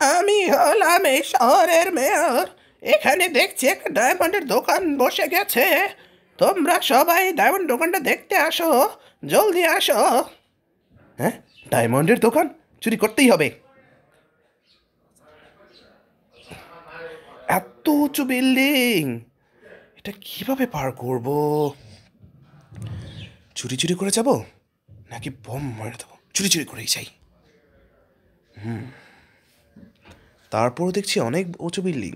আমি হলাম এই শহরের মেয়র। এখানে দেখছি একটা ডায়মন্ডের দোকান বসে গেছে। তোমরা সবাই ডায়মন্ড দোকানটা দেখতে আসো, জলদি আসো। হ্যাঁ ডায়মন্ডের দোকান? চুরি করতেই হবে। এত উঁচু বিল্ডিং। এটা কীভাবে পার করব? চুরি চুরি করে যাব? নাকি বম মেরে দেবো? চুরি চুরি করেই চাই হুম। তারপরও দেখছি অনেক উঁচু বিল্ডিং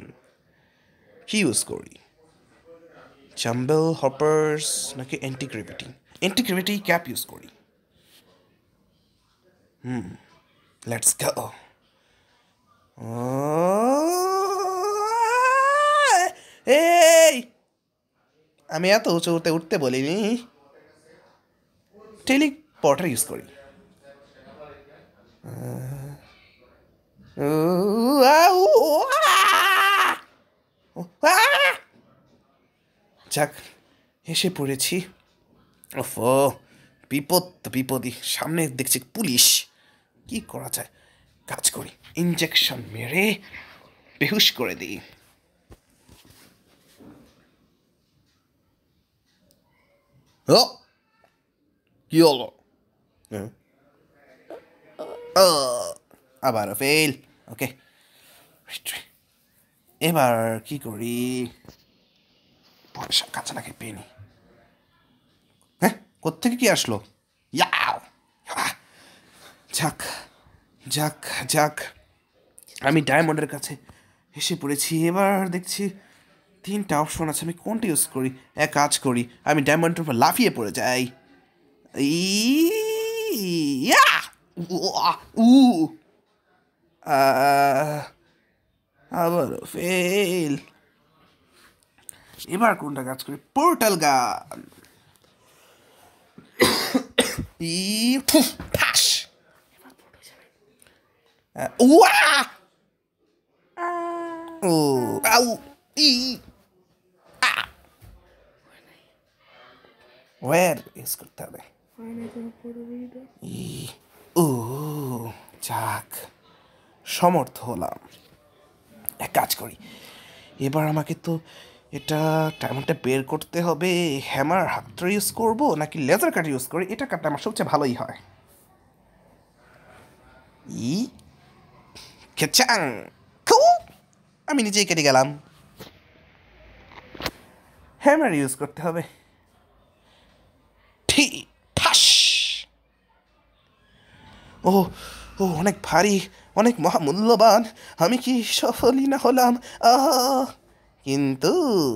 কি ইউজ করি? চাম্বেল হপার্স নাকি anti gravity anti gravity cap use করি হুম লেটস গো এই! আমি এত উঁচুতে উঠতে বলিনি। টেলিপোর্টার ইউজ করি। যাক এসে পড়েছি। ওফ বিপদ তো বিপদই। সামনে দেখছি পুলিশ। কি করা যায়? কাজ করি। ইঞ্জেকশন মেরে বেহুশ করে দিই। কি হলো? হ্যাঁ। ও, আবার ফেল ওকে এবার কি করি? পয়সা কাঁচা নাকি পেনি হ্যাঁ কোত্থেকে কি আসলো! যাক যাক যাক, আমি ডায়মন্ডের কাছে এসে পড়েছি। এবার দেখছি তিনটা অপশন আছে, আমি কোনটা ইউজ করি? এক কাজ করি, আমি ডায়মন্ডের উপর লাফিয়ে পড়ে যাই। ইয়া! উ! আবারও ফেল এবার কোনটা কাজ করি? পোর্টাল গান ও আউ ই আ। ইউজ করতে হবে ই ও যাক সমর্থ হলাম। এক কাজ করি, এবার আমাকে তো এটা টাইমটা বের করতে হবে হ্যামার হাতটা ইউজ করব, নাকি লেজার কাট ইউজ করি? এটা কাটলে আমার সবচেয়ে ভালোই হয়। ই, খেচাং আমি নিজেই কেটে গেলাম। হ্যামার ইউজ করতে হবে। ঠিক, ঠাস। ও ও, অনেক ভারী, অনেক মহামূল্যবান। আমি কি সফলই না হলাম? আহ! কিন্তু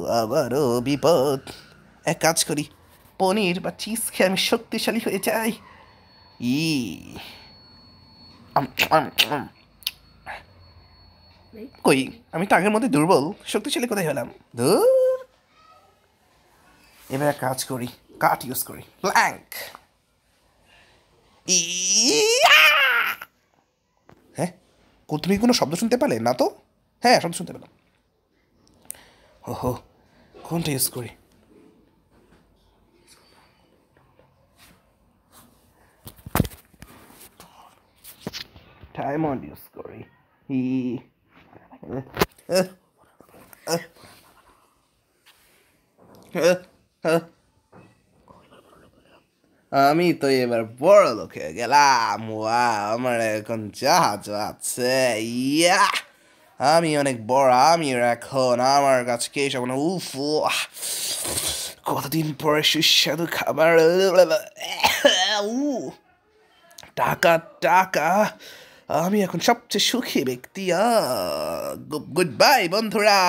আবারও বিপদ। এক কাজ করি, পনির বা চিজ খেয়ে আমি শক্তিশালী হয়ে যাই। ই। কই, আমি তো আগের মধ্যে দুর্বল। শক্তিশালী কোথায় হলাম? ধুর এবার কাজ করি, কাঠ ইউজ করি। Plank yeah! হ্যাঁ? তুমি কোনো শব্দ শুনতে পেলে? না তো? হ্যাঁ শব্দ শুনতে পেলাম। ওহো কোনটা ইউজ করি? ডায়মন্ড ইউজ করি। ই আমি তো এবার বড় লোকে গেলাম। ওয়া আমার এখন জাহাজ আছে ইয়া আমি অনেক বড় আমি এখন আমার কাছে কে সব উফ কতদিন পরে সুস্বাদু খাবার। টাকা টাকা। আমি এখন সবচেয়ে সুখী ব্যক্তি। গুড বাই, বন্ধুরা।